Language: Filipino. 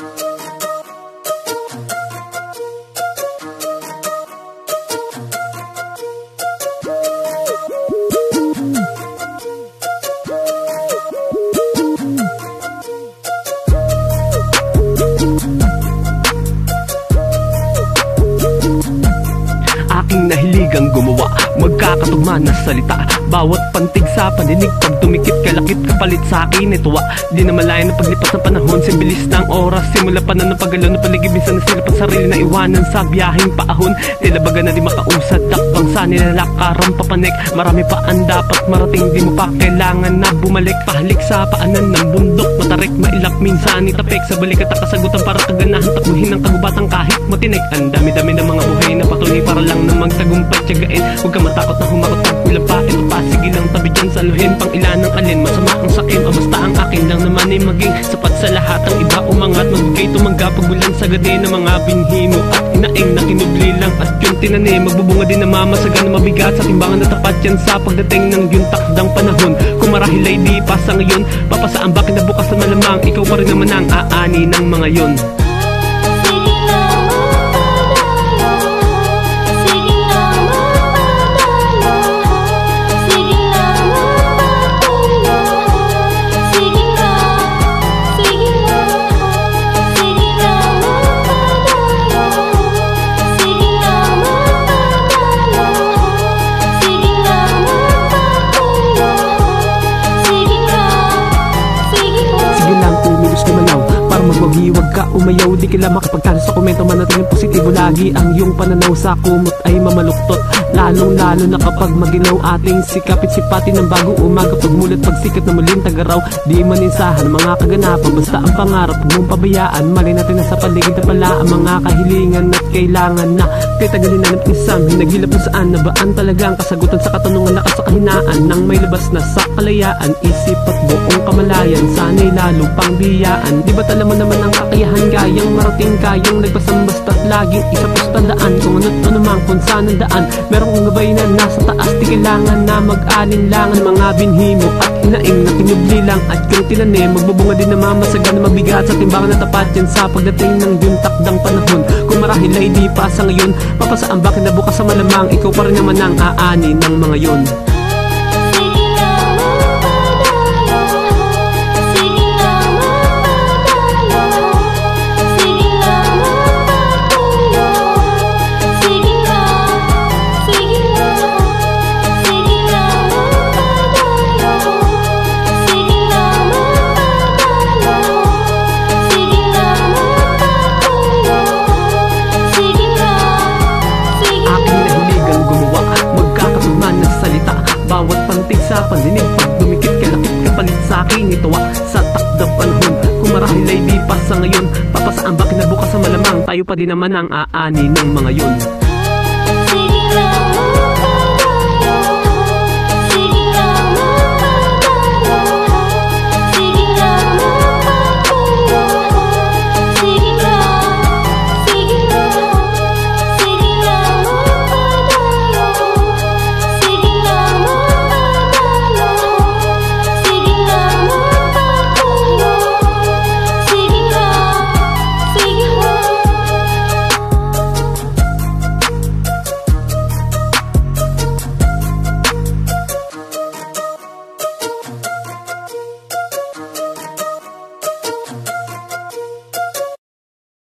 Thank you. Nahiligang gumawa Magkakatugma na salita. Bawat pantig sa paninig Pag tumikit kalakit kapalit sa akin Ituwa Di na malayo na paglipas ng panahon Sa bilis ng oras. Simula pa na ng pagalaw ng paligid Minsan na sila sarili na iwanan Sa biyaheng paahon. Tila baga na di makausad Takbang sa nilalakaran papanik Marami pa ang dapat marating Di mo pa kailangan na bumalik. Pahalik sa paanan ng bundok Matarik mailap minsan itapik. Sa balikat at kasagutan para kaganahan Takbuhin ng kagubatan kahit matinik Ang dami-dami ng mga buhay na patuloy Para lang na magtagumpay tiyagain. Huwag ka matakot na humakot Pag kulang pa ito pa Sige lang tabi dyan sa luhin. Pang ilan ng alin Masama ang sakin. O basta ang akin lang naman ay maging Sapat sa lahat. Ang iba umangat Magbigay tumanggap. Pagulan sa gadi ng mga binhi mo At inaing na kinubli lang. At yung tinani Magbubunga din na mamasagan na mabigat. Sa timbangan na tapat yan sa pagdating ng yung takdang panahon. Kung marahil ay di pa sa ngayon. Papasaan ba kinabukasan malamang. Ikaw pa rin naman ang aani ng mga yon Para magwagiwag ka umayaw Di kila makapagtalo sa komento Manatiling positibo lagi Ang iyong pananaw sa kumot ay mamaluktot. Lalong lalo na kapag maginaw Ating sikapit sipati ng bagong umaga Pagmulat pagsikat na muling tagaraw. Di maninsahan ang mga kaganapan Basta ang pangarap huwag mong pabayaan. Mali natin na sa paligid na pala Ang mga kahilingan at kailangan na. Kay tagalin na ng pisam Hinagilap kung saan Nabaan talaga ang kasagutan sa katanungan Lakas sa Nang may labas na sa kalayaan Isip at buong kamalayan Sana'y lalo pang biyaan. Di ba't alam mo naman ang kakayahan Kayang marating kayang nagbasang basta't Laging isa pustandaan Kung ano't ano mang kung saan ang daan. Meron kong gabay na nasa taas Di kailangan na mag-alinlangan. Mga binhi mo at hinaing na kinubli lang. At yung tinani Magbubunga din na mamasagan na mabigat. Sa timbangan na tapat yan Sa pagdating ng yung takdang panahon. Kung marahil ay di pa sa ngayon Papasaan ba kinabukas sa malamang. Ikaw pa rin naman ang aani ng mga yon Bawat pantig sa pandinig. Pag dumikit kalakit kapalit sa akin. Ituwa sa takdang panahon. Kung marahil ay di pa sa ngayon Papasaan ba kinabukas sa malamang. Tayo pa din naman ang aani ng mga yon